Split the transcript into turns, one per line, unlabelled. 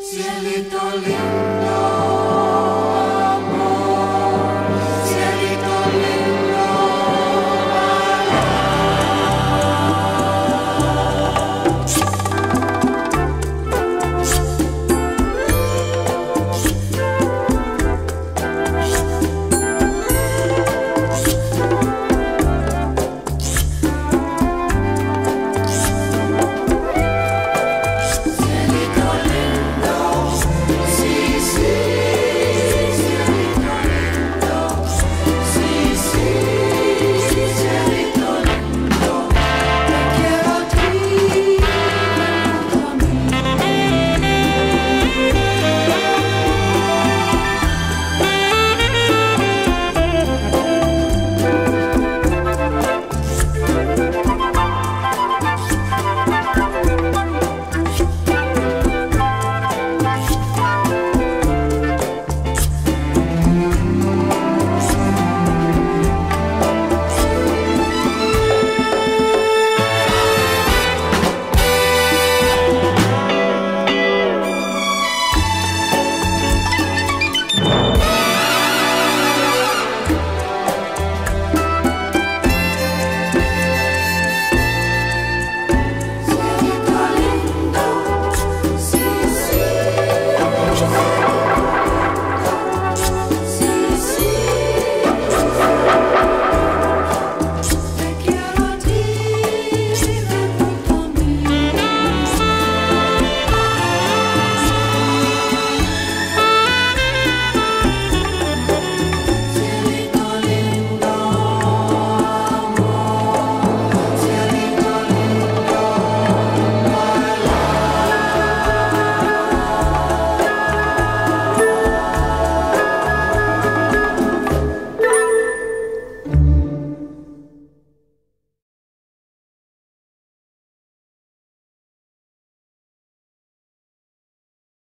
Cielito lindo.